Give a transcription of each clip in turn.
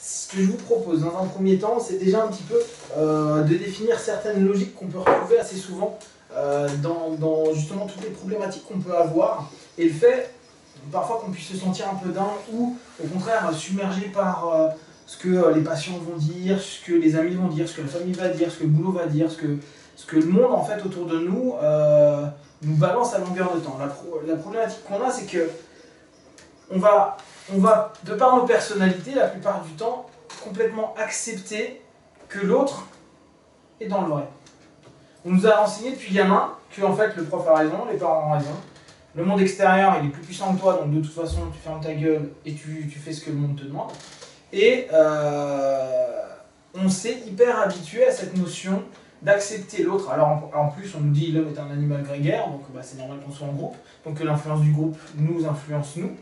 Ce que je vous propose dans un premier temps, c'est déjà un petit peu euh, de définir certaines logiques qu'on peut retrouver assez souvent euh, dans, justement toutes les problématiques qu'on peut avoir et le fait parfois qu'on puisse se sentir un peu dingue ou au contraire submergé par euh, ce que les patients vont dire, ce que les amis vont dire, ce que la famille va dire, ce que le boulot va dire, ce que, ce que le monde en fait autour de nous nous balance à longueur de temps. La problématique qu'on a, c'est que on va, de par nos personnalités, la plupart du temps, complètement accepter que l'autre est dans le vrai. On nous a renseigné depuis gamin que en fait le prof a raison, les parents ont raison. Le monde extérieur, il est plus puissant que toi, donc de toute façon, tu fermes ta gueule et tu, fais ce que le monde te demande. Et euh, on s'est hyper habitué à cette notion d'accepter l'autre. Alors en, en plus, on nous dit l'homme est un animal grégaire, donc bah, c'est normal qu'on soit en groupe, donc que l'influence du groupe nous influence nous.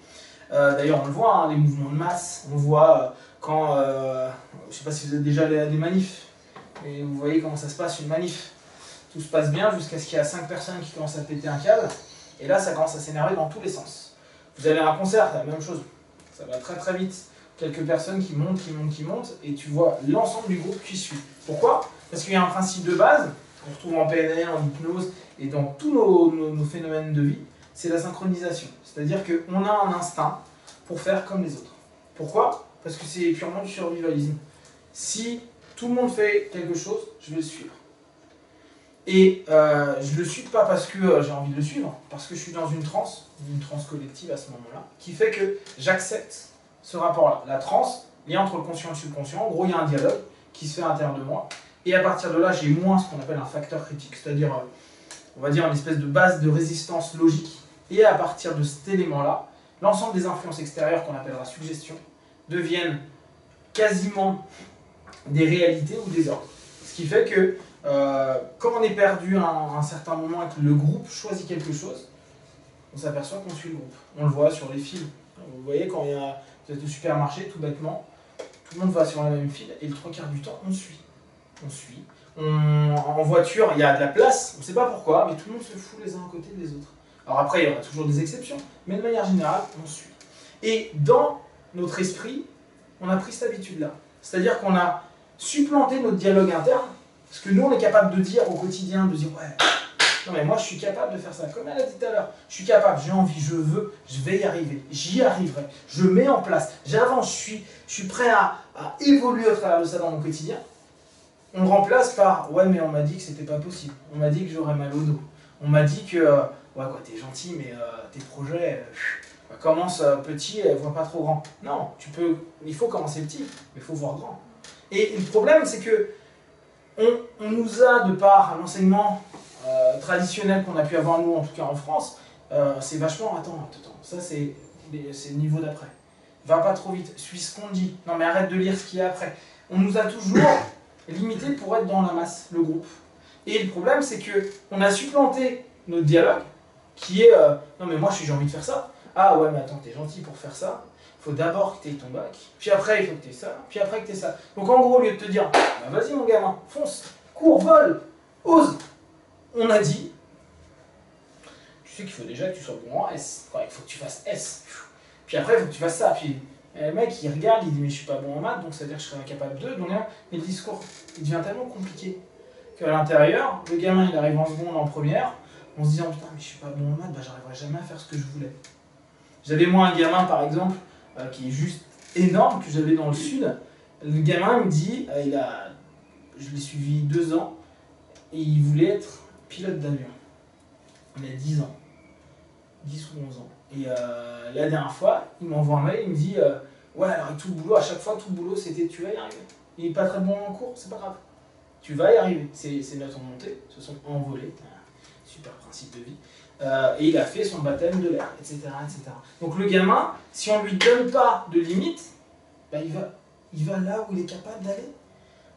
Euh, D'ailleurs, on le voit, hein, les mouvements de masse, on voit euh, quand, euh, je sais pas si vous êtes déjà allé à des manifs, mais vous voyez comment ça se passe une manif. Tout se passe bien jusqu'à ce qu'il y a 5 personnes qui commencent à péter un câble, et là ça commence à s'énerver dans tous les sens. Vous allez à un concert, c'est la même chose, ça va très très vite. Quelques personnes qui montent, qui montent, qui montent, et tu vois l'ensemble du groupe qui suit. Pourquoi? Parce qu'il y a un principe de base, qu'on retrouve en PNL, en hypnose, et dans tous nos phénomènes de vie, c'est la synchronisation. C'est-à-dire qu'on a un instinct pour faire comme les autres. Pourquoi? Parce que c'est purement du survivalisme. Si tout le monde fait quelque chose, je vais le suivre. Et euh, je le suis pas parce que euh, j'ai envie de le suivre, parce que je suis dans une transe, une transe collective à ce moment-là, qui fait que j'accepte ce rapport-là. La transe, lien entre le conscient et le subconscient, en gros il y a un dialogue qui se fait à l'intérieur de moi, et à partir de là j'ai moins ce qu'on appelle un facteur critique, c'est-à-dire, euh, on va dire, une espèce de base de résistance logique, et à partir de cet élément-là, l'ensemble des influences extérieures qu'on appellera suggestions deviennent quasiment des réalités ou des ordres. Ce qui fait que euh, quand on est perdu à un, certain moment et que le groupe choisit quelque chose, on s'aperçoit qu'on suit le groupe. On le voit sur les fils. Vous voyez, quand il y a, vous êtes au supermarché, tout bêtement, tout le monde va sur la même file et le trois quarts du temps, on suit. On suit. En voiture, il y a de la place, on ne sait pas pourquoi, mais tout le monde se fout les uns à côté des autres. Alors après, il y aura toujours des exceptions, mais de manière générale, on suit. Et dans notre esprit, on a pris cette habitude-là. C'est-à-dire qu'on a supplanté notre dialogue interne, parce que nous, on est capable de dire au quotidien, de dire, ouais, non mais moi, je suis capable de faire ça. Comme elle a dit tout à l'heure, je suis capable, j'ai envie, je veux, je vais y arriver, j'y arriverai, je mets en place, j'avance, je suis, je suis prêt à, évoluer au travers de ça dans mon quotidien. On le remplace par, ouais, mais on m'a dit que c'était pas possible. On m'a dit que j'aurais mal au dos. On m'a dit que, euh, ouais, quoi, t'es gentil, mais euh, tes projets, euh, commence euh, petit et vois pas trop grand. Non, tu peux, il faut commencer petit, mais il faut voir grand. Et le problème, c'est que on, on nous a, de par l'enseignement traditionnel qu'on a pu avoir nous, en tout cas en France, c'est vachement, attends, attends, ça c'est le niveau d'après. Va pas trop vite, suis ce qu'on dit. Non mais arrête de lire ce qu'il y a après. On nous a toujours limité pour être dans la masse, le groupe. Et le problème, c'est que on a supplanté notre dialogue, qui est, euh, non mais moi j'ai envie de faire ça. Ah ouais, mais attends, t'es gentil pour faire ça. Il faut d'abord que t'aies ton bac, puis après il faut que t'aies ça, puis après que t'aies ça. Donc en gros, au lieu de te dire, bah vas-y mon gamin, fonce, cours, vole, ose, on a dit, tu sais qu'il faut déjà que tu sois bon en S. Il faut que tu fasses S. Puis après, il faut que tu fasses ça. Puis euh, le mec, il regarde, il dit, mais je suis pas bon en maths, donc ça veut dire que je serais incapable de. Donc là, mais le discours, il devient tellement compliqué qu'à l'intérieur, le gamin, il arrive en seconde, en première, en se disant, putain, mais je suis pas bon en maths, bah j'arriverai jamais à faire ce que je voulais. J'avais moi un gamin, par exemple, euh, qui est juste énorme, que j'avais dans le sud. Le gamin me dit, euh, il a, je l'ai suivi deux ans, et il voulait être pilote d'avion. Il a 10 ans. 10 ou 11 ans. Et euh, la dernière fois, il m'envoie un mail, il me dit Ouais, alors tout le boulot, à chaque fois, tout le boulot, c'était tu vas y arriver. Il n'est pas très bon en cours, c'est pas grave. Tu vas y arriver. Ses notes ont monté, se sont envolées. Super principe de vie. Euh, et il a fait son baptême de l'air, etc., etc. Donc le gamin, si on lui donne pas de limite, bah, il, va, il va là où il est capable d'aller.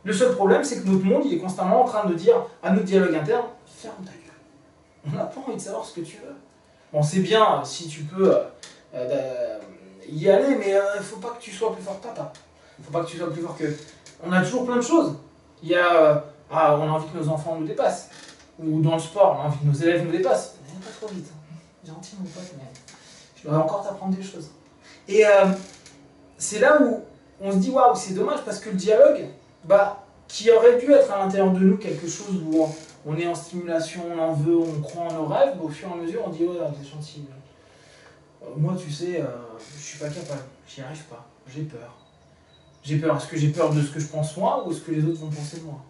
Le seul problème, c'est que notre monde, il est constamment en train de dire à notre dialogue interne Ferme ta gueule. On n'a pas envie de savoir ce que tu veux. Bon, c'est bien euh, si tu peux euh, y aller, mais il ne faut pas que tu sois plus fort que papa. Il faut pas que tu sois plus fort que. On a toujours plein de choses. Il y a. ah, on a envie que nos enfants nous dépassent. Ou dans le sport, que nos élèves nous dépassent. Pas trop vite. hein. Gentil, mon pote, mais je dois encore t'apprendre des choses. Et euh, c'est là où on se dit waouh, c'est dommage parce que le dialogue, bah, qui aurait dû être à l'intérieur de nous quelque chose où on est en stimulation, on en veut, on croit en nos rêves, au fur et à mesure, on dit ouais, t'es gentil. Euh, moi, tu sais, euh, je suis pas capable, j'y arrive pas, j'ai peur. J'ai peur. Est-ce que j'ai peur de ce que je pense moi ou est-ce que les autres vont penser de moi?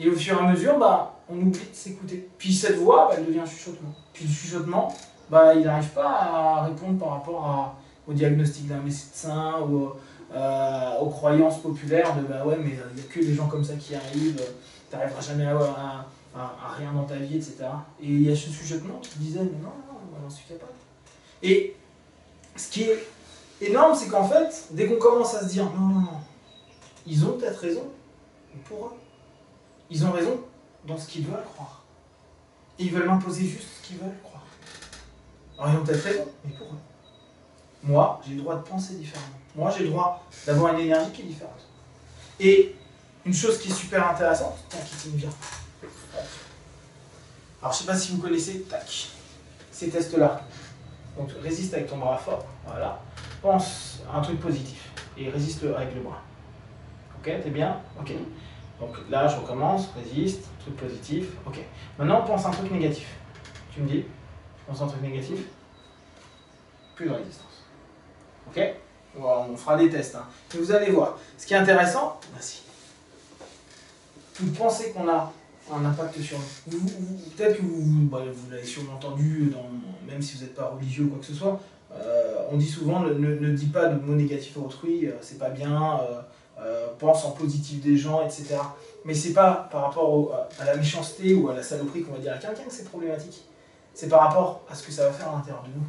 Et au fur et à mesure, bah, on oublie de s'écouter. Puis cette voix, bah, elle devient chuchotement. Puis le chuchotement, bah, il n'arrive pas à répondre par rapport au diagnostic d'un médecin ou euh, aux croyances populaires de bah ouais, mais il n'y a que des gens comme ça qui arrivent, tu n'arriveras jamais à, à, à, rien dans ta vie, etc. Et il y a ce chuchotement qui disait, mais non, non, j'en suis capable. Et ce qui est énorme, c'est qu'en fait, dès qu'on commence à se dire non, non, non, ils ont peut-être raison, mais pour eux, ils ont raison dans ce qu'ils veulent croire. Et ils veulent m'imposer juste ce qu'ils veulent croire. Alors ils ont peut-être raison, mais pour eux. Moi, j'ai le droit de penser différemment. Moi, j'ai le droit d'avoir une énergie qui est différente. Et une chose qui est super intéressante, tac, qui vient. Alors, je ne sais pas si vous connaissez, tac, ces tests-là. Donc, résiste avec ton bras fort, voilà pense à un truc positif et résiste avec le bras. Ok, t'es bien? Ok. Donc là, je recommence, résiste, truc positif. Ok. Maintenant, pense à un truc négatif. Tu me dis Pense à un truc négatif Plus de résistance. Ok On fera des tests. Hein. Et vous allez voir. Ce qui est intéressant, merci. Toute pensée qu'on a un impact sur nous. Peut-être que vous, bah, vous l'avez sûrement entendu, dans, même si vous n'êtes pas religieux ou quoi que ce soit, euh, on dit souvent ne, ne, dis pas de mots négatifs à autrui, euh, c'est pas bien, euh, pense en positif des gens, etc. Mais c'est pas par rapport à la méchanceté ou à la saloperie qu'on va dire à quelqu'un que c'est problématique. C'est par rapport à ce que ça va faire à l'intérieur de nous.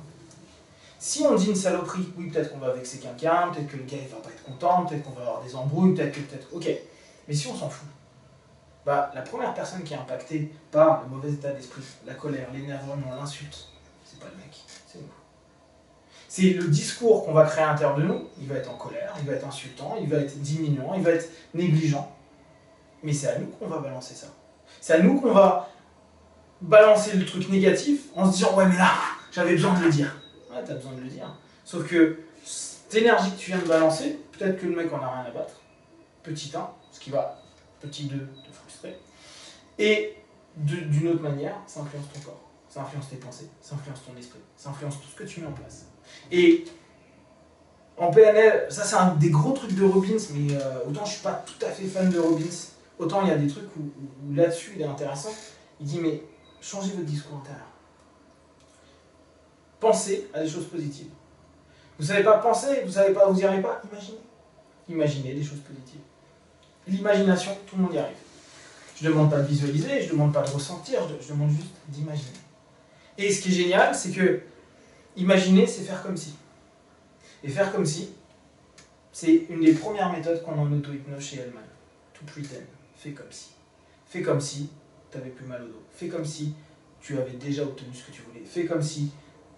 Si on dit une saloperie, oui, peut-être qu'on va vexer quelqu'un, peut-être que le gars il va pas être content, peut-être qu'on va avoir des embrouilles, peut-être que peut-être. Ok. Mais si on s'en fout, bah, la première personne qui est impactée par le mauvais état d'esprit, la colère, l'énervement, l'insulte, c'est pas le mec, c'est nous c'est le discours qu'on va créer à l'intérieur de nous. Il va être en colère, il va être insultant, il va être diminuant, il va être négligent. Mais c'est à nous qu'on va balancer ça. C'est à nous qu'on va balancer le truc négatif en se disant Ouais, mais là, j'avais besoin de le dire. Ouais, t'as besoin de le dire. Sauf que cette énergie que tu viens de balancer, peut-être que le mec en a rien à battre. Petit 1, ce qui va, petit 2, te frustrer. Et d'une autre manière, ça influence ton corps, ça influence tes pensées, ça influence ton esprit, ça influence tout ce que tu mets en place. Et en PNL, ça c'est un des gros trucs de Robbins, mais euh, autant je suis pas tout à fait fan de Robbins, autant il y a des trucs où, là-dessus il est intéressant. Il dit mais changez votre discours intérieur. Pensez à des choses positives. Vous savez pas penser, vous savez pas, vous y arrivez pas, imaginez. Imaginez des choses positives. L'imagination, tout le monde y arrive. Je ne demande pas de visualiser, je ne demande pas de ressentir, je demande juste d'imaginer. Et ce qui est génial, c'est que Imaginer, c'est faire comme si. Et faire comme si, c'est une des premières méthodes qu'on a en auto-hypnose chez Hellman. To pretend. Fais comme si. Fais comme si tu n'avais plus mal au dos. Fais comme si tu avais déjà obtenu ce que tu voulais. Fais comme si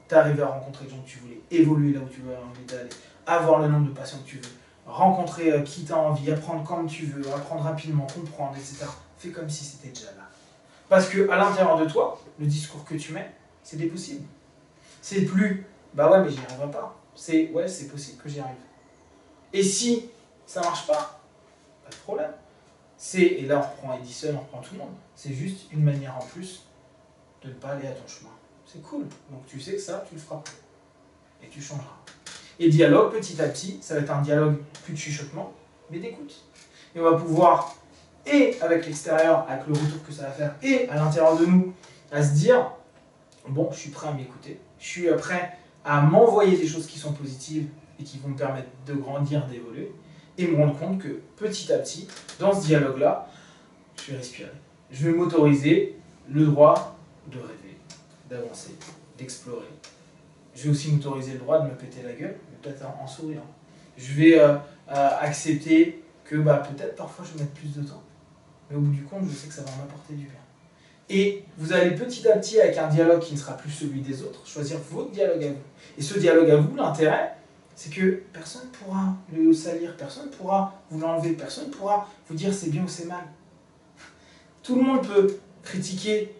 tu arrivais à rencontrer les gens que tu voulais, évoluer là où tu veux envie d'aller, avoir le nombre de patients que tu veux, rencontrer euh, qui tu as envie, apprendre comme tu veux, apprendre rapidement, comprendre, etc. Fais comme si c'était déjà là. Parce que à l'intérieur de toi, le discours que tu mets, c'est des possibles. C'est plus, bah ouais, mais j'y arriverai pas. C'est, ouais, c'est possible que j'y arrive. Et si ça marche pas, pas de problème. C'est, et là on reprend Edison, on reprend tout le monde. C'est juste une manière en plus de ne pas aller à ton chemin. C'est cool. Donc tu sais que ça, tu le feras. Et tu changeras. Et dialogue, petit à petit, ça va être un dialogue plus de chuchotement, mais d'écoute. Et on va pouvoir, et avec l'extérieur, avec le retour que ça va faire, et à l'intérieur de nous, à se dire, bon, je suis prêt à m'écouter, je suis prêt à m'envoyer des choses qui sont positives et qui vont me permettre de grandir, d'évoluer, et me rendre compte que petit à petit, dans ce dialogue-là, je vais respirer. Je vais m'autoriser le droit de rêver, d'avancer, d'explorer. Je vais aussi m'autoriser le droit de me péter la gueule, mais peut-être en, souriant. Je vais euh, euh, accepter que bah, peut-être parfois je vais mettre plus de temps, mais au bout du compte, je sais que ça va m'apporter du bien. Et vous allez petit à petit, avec un dialogue qui ne sera plus celui des autres, choisir votre dialogue à vous. Et ce dialogue à vous, l'intérêt, c'est que personne ne pourra le salir, personne ne pourra vous l'enlever, personne ne pourra vous dire c'est bien ou c'est mal. Tout le monde peut critiquer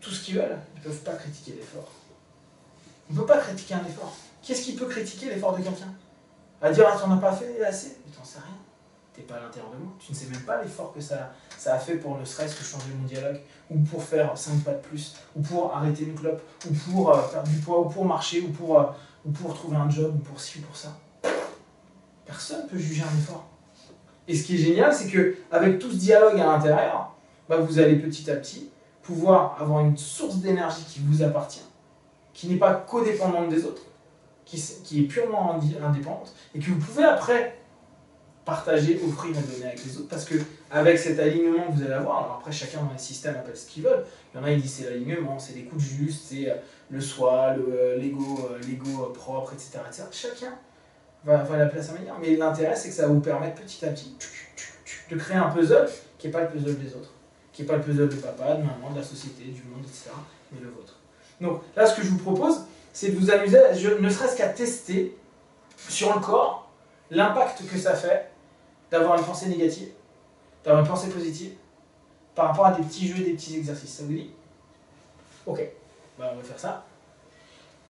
tout ce qu'ils veulent, ils ne peuvent pas critiquer l'effort. On ne peut pas critiquer un effort. Qui est-ce qui peut critiquer l'effort de quelqu'un? À dire, ah, tu n'en as pas fait assez, mais t'en sais rien. T'es pas à l'intérieur de moi. Tu ne sais même pas l'effort que ça, ça a fait pour ne serait-ce que changer mon dialogue, ou pour faire 5 pas de plus, ou pour arrêter une clope, ou pour euh, faire du poids, ou pour marcher, ou pour, euh, ou pour trouver un job, ou pour ci, ou pour ça. Personne ne peut juger un effort. Et ce qui est génial, c'est que avec tout ce dialogue à l'intérieur, bah, vous allez petit à petit pouvoir avoir une source d'énergie qui vous appartient, qui n'est pas codépendante des autres, qui, qui est purement indépendante, et que vous pouvez après partager, offrir et donner avec les autres, parce que avec cet alignement que vous allez avoir, alors après chacun dans les systèmes appelle ce qu'il veut, il y en a qui disent c'est l'alignement, c'est les coups de juste, c'est euh, le soi, euh, l'ego, euh, l'ego propre, etc., etc. Chacun va, va l'appeler à sa manière, mais l'intérêt c'est que ça va vous permettre petit à petit de créer un puzzle qui n'est pas le puzzle des autres qui n'est pas le puzzle de papa, de maman, de la société, du monde, etc., mais le vôtre. Donc là, ce que je vous propose, c'est de vous amuser, ne serait-ce qu'à tester sur le corps l'impact que ça fait d'avoir une pensée négative, d'avoir une pensée positive, par rapport à des petits jeux, des petits exercices. Ça vous dit? Ok, bah, on va faire ça.